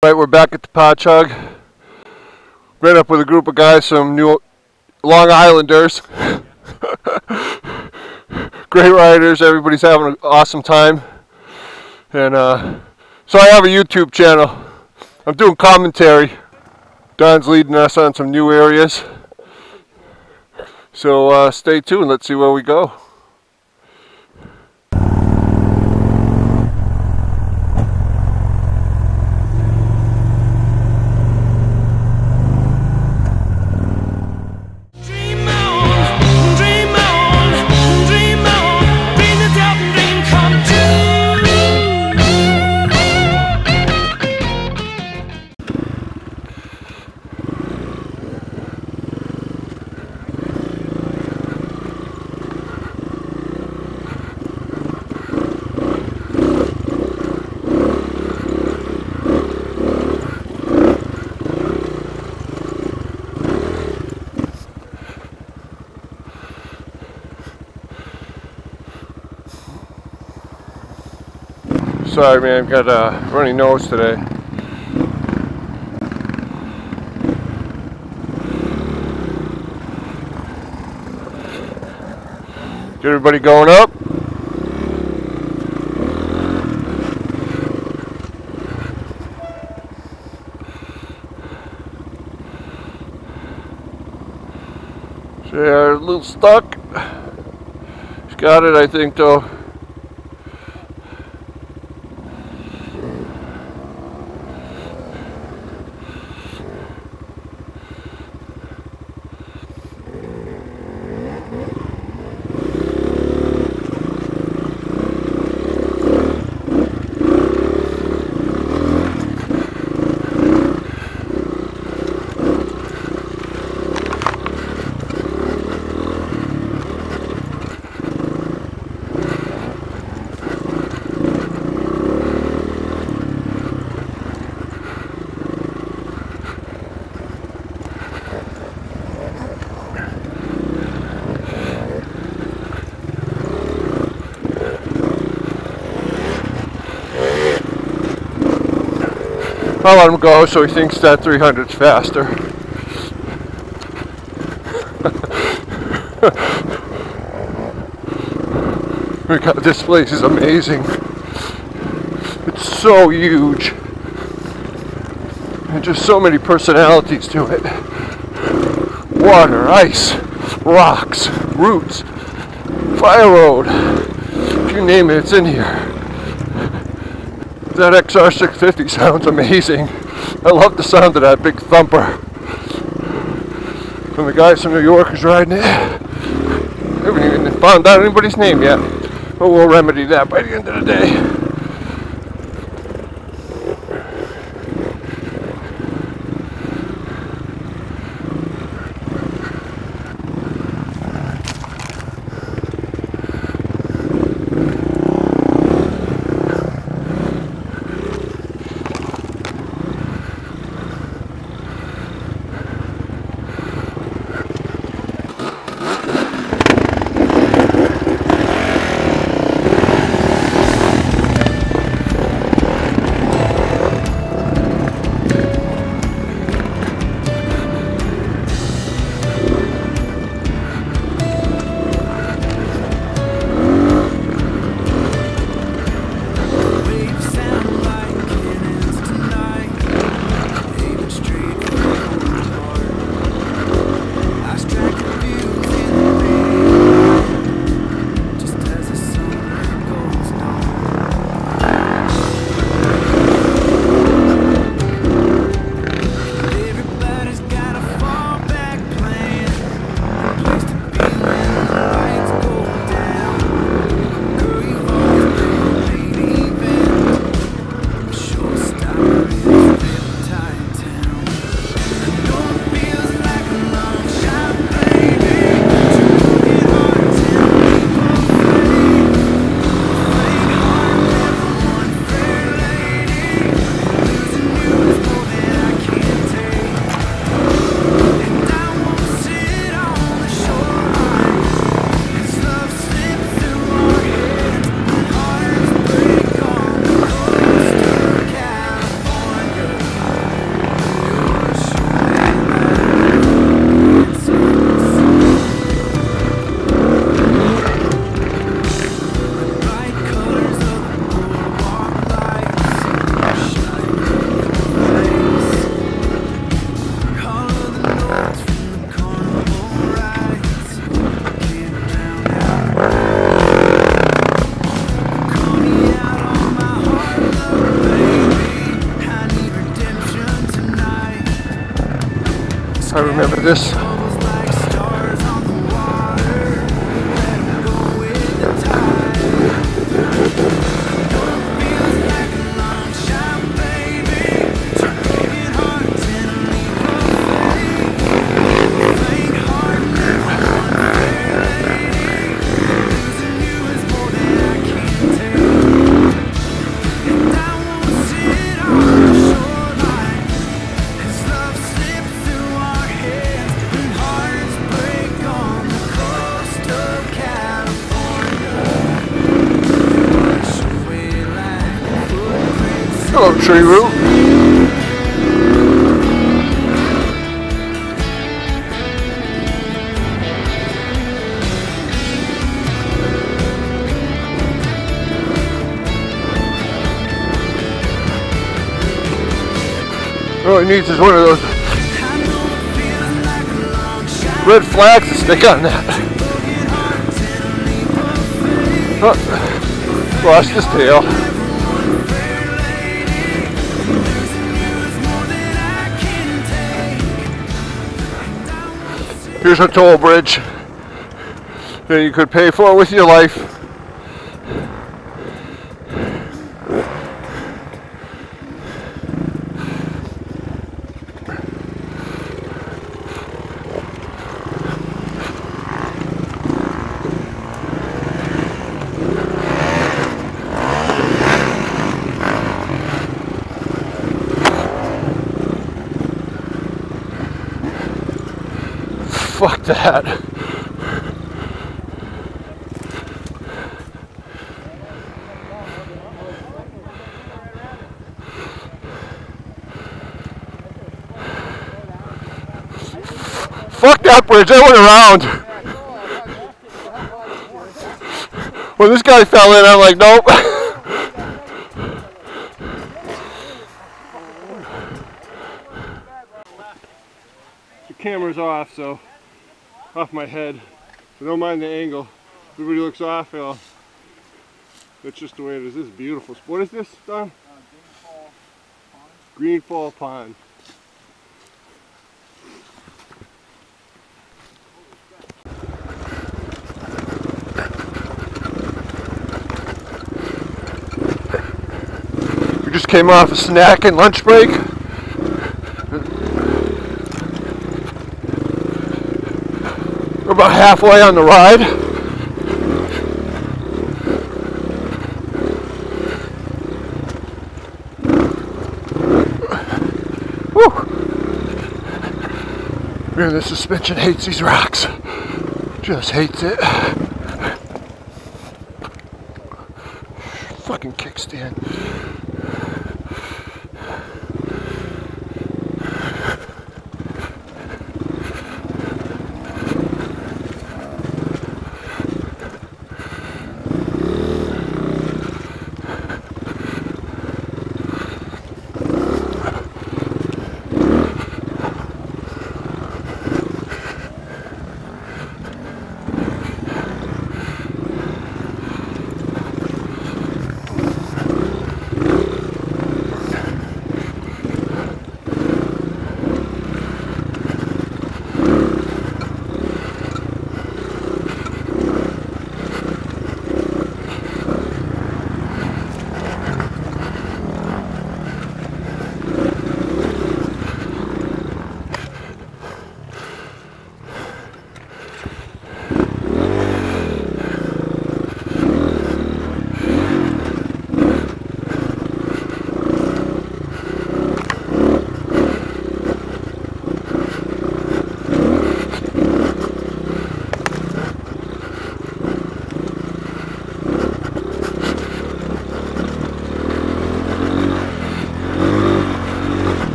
Right, we're back at the Hog. Met up with a group of guys, some New Long Islanders. Great riders, everybody's having an awesome time. And uh, so I have a YouTube channel. I'm doing commentary. Don's leading us on some new areas. So uh, stay tuned, let's see where we go. Sorry man, I've got a runny nose today. Get everybody going up. So they're a little stuck. She's got it, I think, though. I'll let him go so he thinks that 300's faster. This place is amazing. It's so huge. And just so many personalities to it. Water, ice, rocks, roots, fire road. If you name it, it's in here. That XR650 sounds amazing. I love the sound of that big thumper. From the guys from New York who's riding it. I haven't even found out anybody's name yet. But we'll remedy that by the end of the day. Remember this. Tree root. All he needs is one of those red flags to stick on that. Oh, lost his tail. Here's a toll bridge that you could pay for with your life. Fuck that. Fuck that bridge, I went around. When this guy fell in, I'm like, nope. the camera's off, so off my head. So don't mind the angle. Everybody looks off, you know. That's just the way it is. This is beautiful. What is this, Don? Uh, Greenfall Pond. We just came off a snack and lunch break. About halfway on the ride. Woo. Man, the suspension hates these rocks. Just hates it. Fucking kickstand.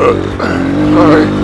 Sorry.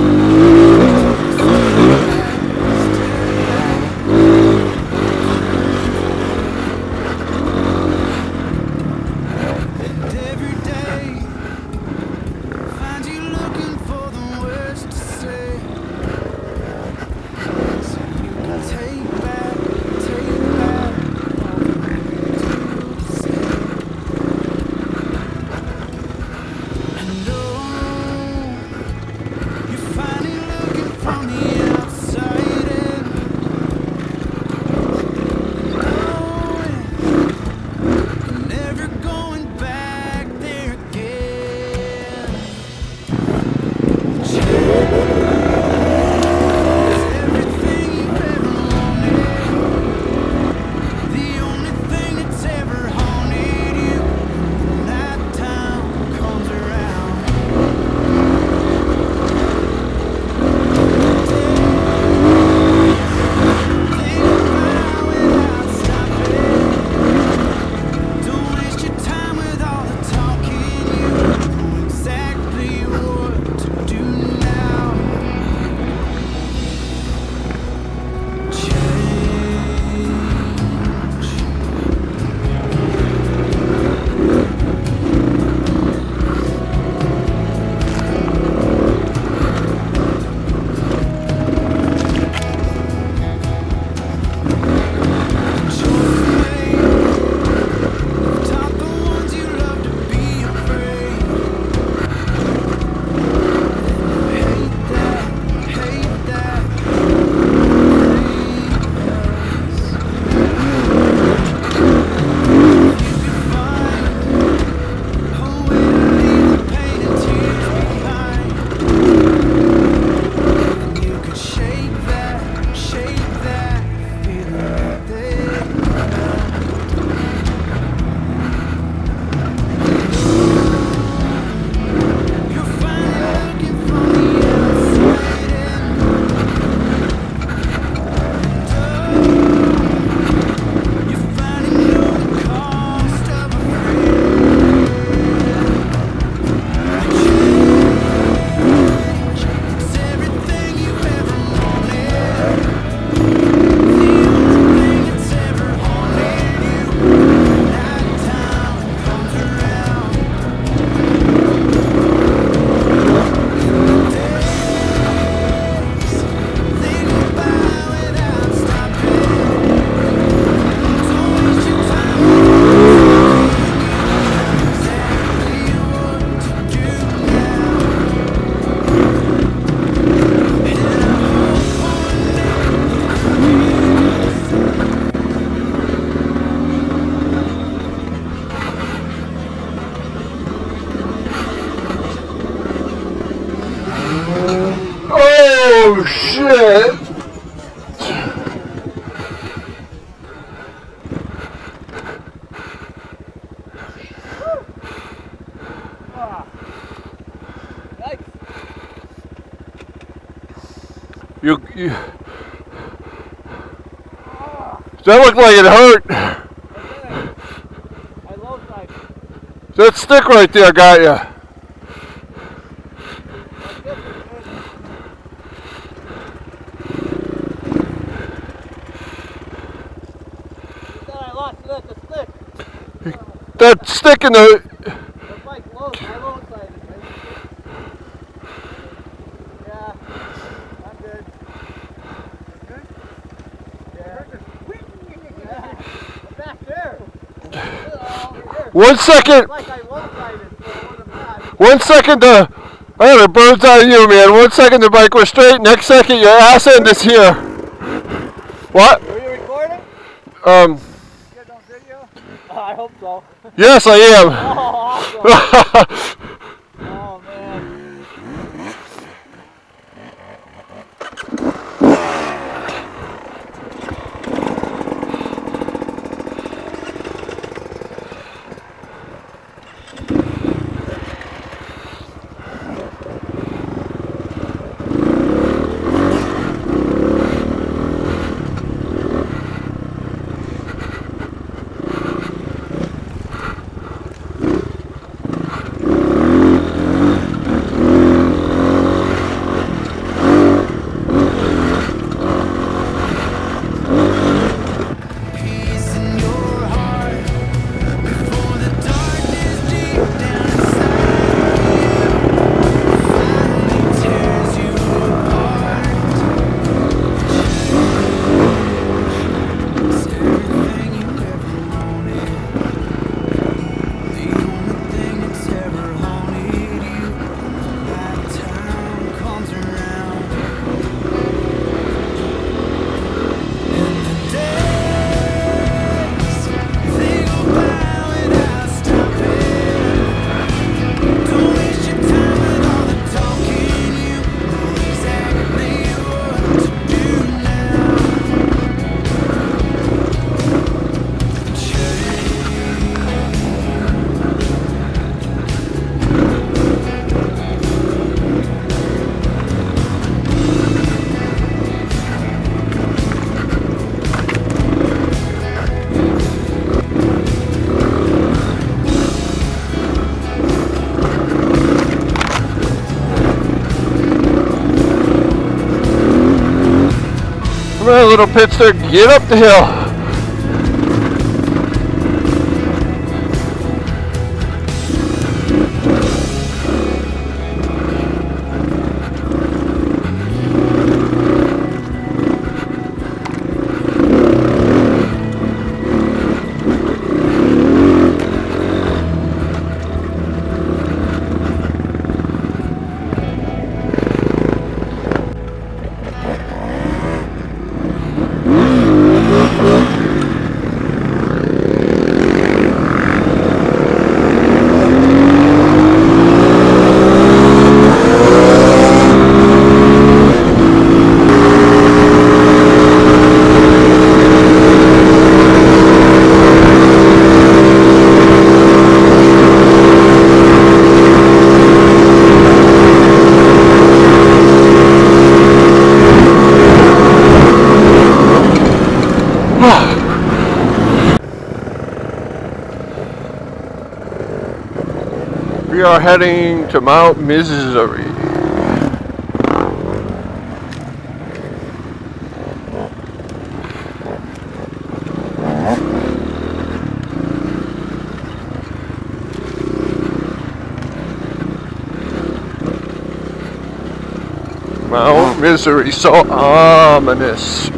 That looked like it hurt. I low side. That stick right there got you. Then I lost it at the stick. That stick in. The bike low, my low side is right. Yeah, I'm good. Good? Yeah. Yeah. I'm back there. Over here. One second. It's like I low sided, so it wasn't bad. One second the. I had a bird's eye view, man. One second the bike was straight. Next second your ass end is here. What? Were you recording? Um. Get on video? I hope so. Yes, I am. Oh, awesome. Come on, little pitster, get up the hill. Are heading to Mount Missouri. Mount Misery, so ominous.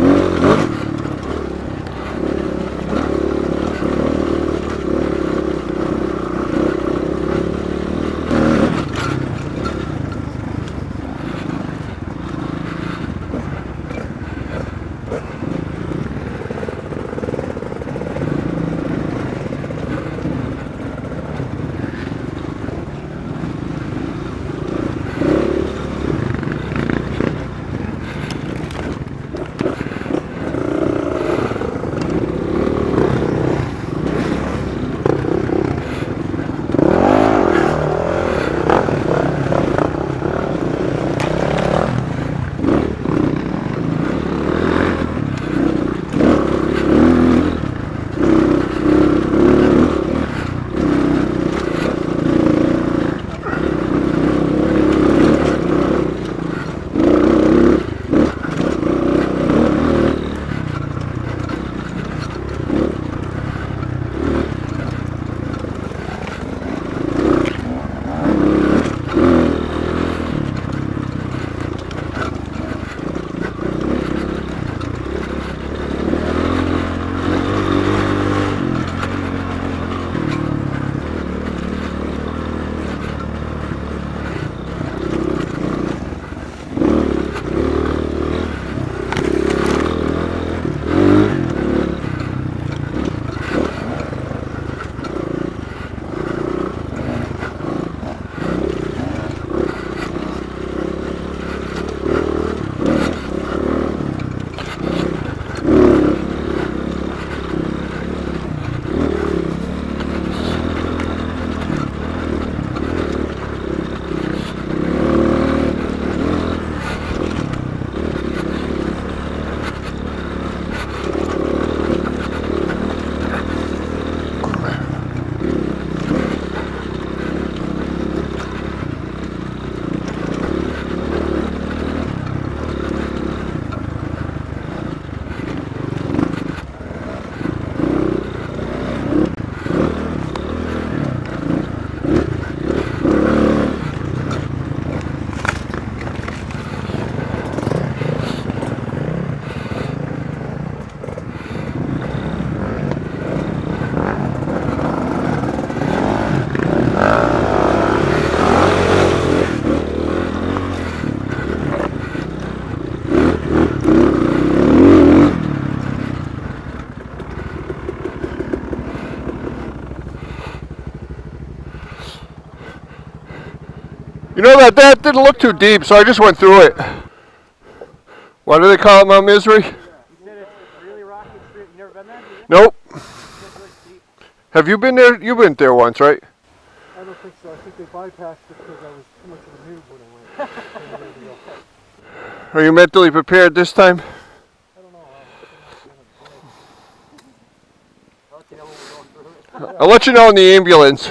You know that, that didn't look too deep, so I just went through it. Why do they call it Mount Misery? Nope. Have you been there? You went there once, right? I don't think so. I think they bypassed it because I was too much of a noob when I went. Are you mentally prepared this time? I'll let you know in the ambulance.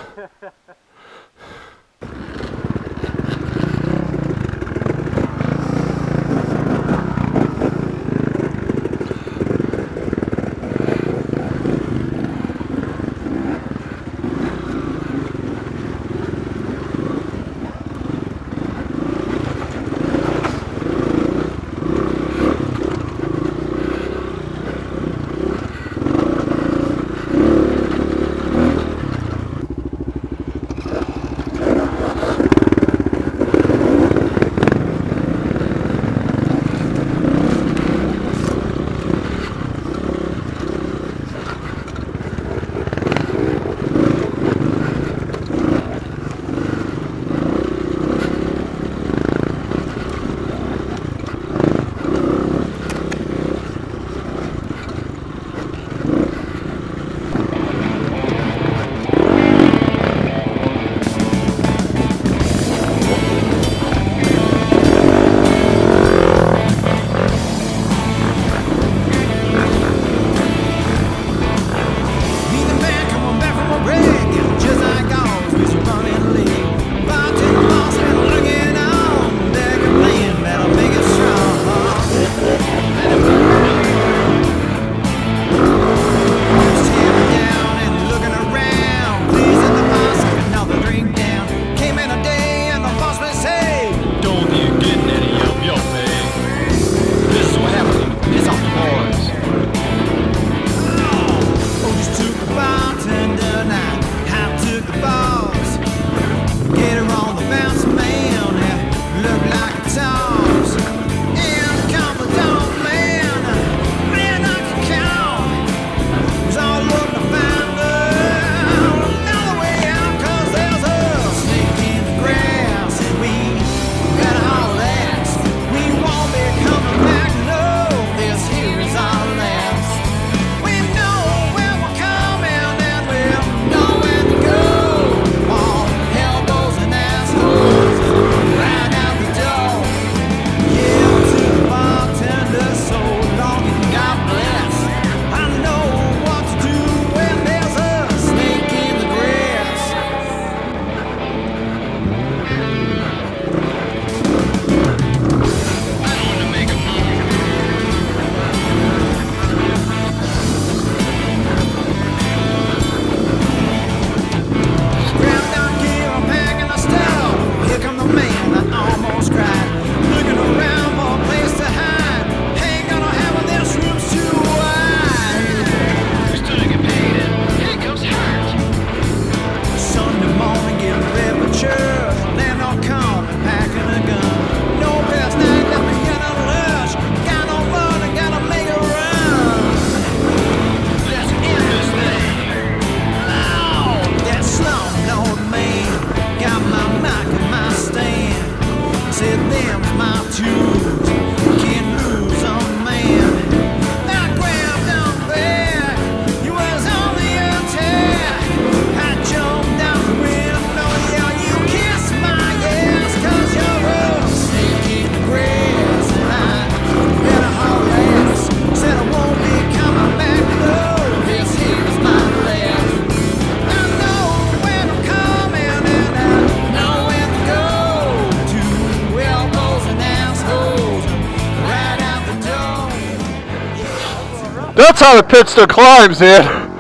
That's how the pitster climbs, man.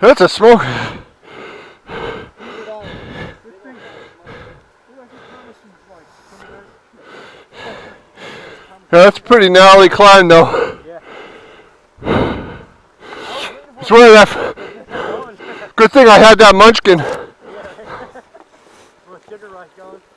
That's a smoke. Yeah, that's a pretty gnarly climb though. It's one of. Good thing I had that munchkin rush goes.